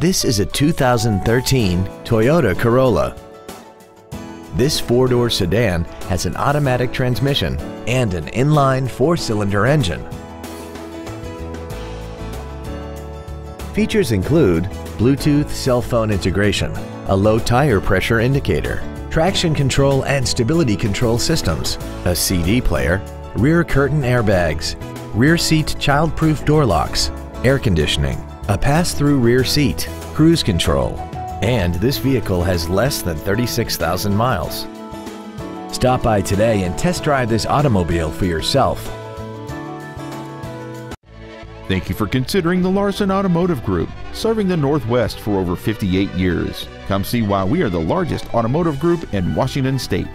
This is a 2013 Toyota Corolla. This four-door sedan has an automatic transmission and an inline four-cylinder engine. Features include Bluetooth cell phone integration, a low tire pressure indicator, traction control and stability control systems, a CD player, rear curtain airbags, rear seat child-proof door locks, air conditioning, a pass-through rear seat, cruise control, and this vehicle has less than 36,000 miles. Stop by today and test drive this automobile for yourself. Thank you for considering the Larson Automotive Group, serving the Northwest for over 58 years. Come see why we are the largest automotive group in Washington State.